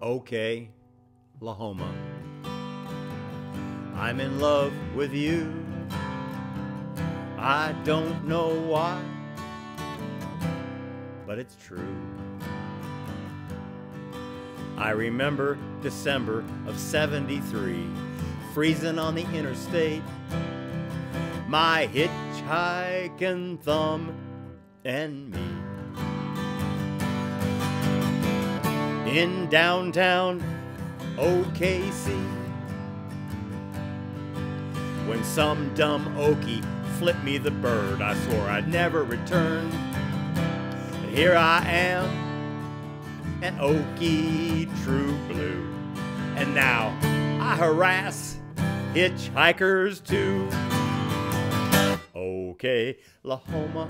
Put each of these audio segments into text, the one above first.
Okay, Lahoma. I'm in love with you. I don't know why, but it's true. I remember December of 73, freezing on the interstate. My hitchhiking thumb and me. In downtown OKC. When some dumb Okie flipped me the bird, I swore I'd never return. But here I am, an Okie true blue. And now I harass hitchhikers too. Okay, Lahoma,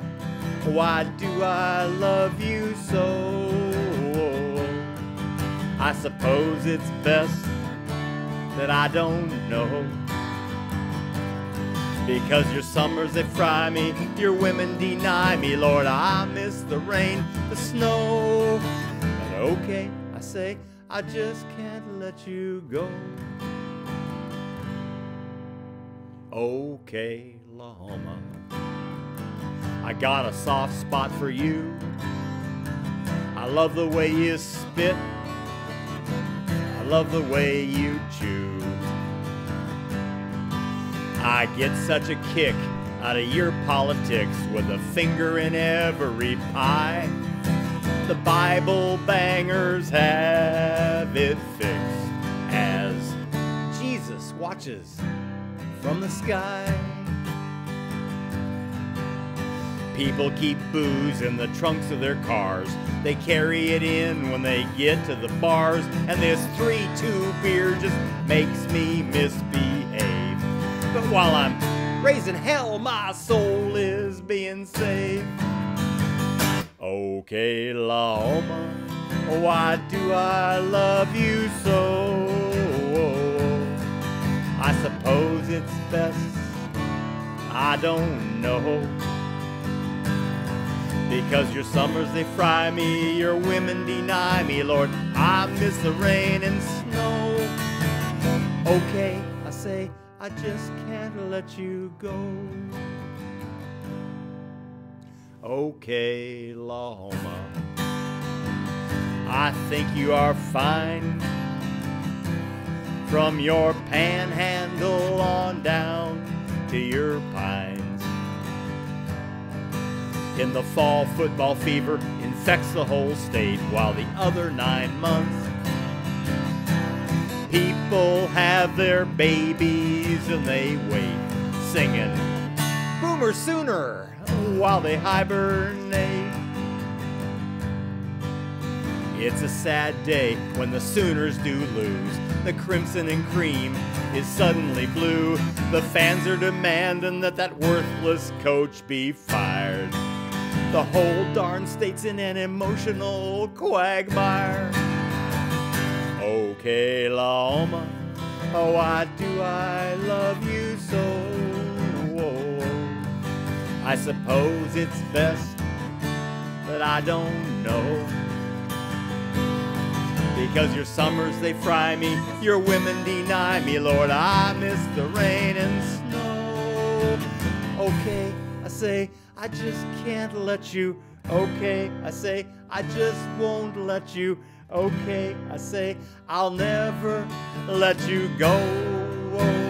why do I love you so? I suppose it's best that I don't know. Because your summers they fry me, your women deny me. Lord, I miss the rain, the snow. But okay, I say, I just can't let you go. Okay, Lahoma. I got a soft spot for you. I love the way you spit. Love the way you chew. I get such a kick out of your politics with a finger in every pie. The Bible bangers have it fixed as Jesus watches from the sky. People keep booze in the trunks of their cars. They carry it in when they get to the bars, and this 3 2 beer just makes me misbehave. But while I'm raising hell, my soul is being saved. Okay, Lahoma, why do I love you so? I suppose it's best, I don't know. Because your summers they fry me, your women deny me, Lord. I miss the rain and snow. Okay, I say, I just can't let you go. Okay, Lahoma. I think you are fine. From your panhandle on down to your pines. In the fall, football fever infects the whole state, while the other nine months, people have their babies and they wait, singing Boomer Sooner while they hibernate. It's a sad day when the Sooners do lose. The crimson and cream is suddenly blue. The fans are demanding that that worthless coach be fired. The whole darn state's in an emotional quagmire. Okay, Lahoma, oh, why do I love you so? I suppose it's best that I don't know. Because your summers they fry me, your women deny me, Lord. I miss the rain and snow. Okay, I say, I just can't let you. Okay, I say, I just won't let you. Okay, I say, I'll never let you go.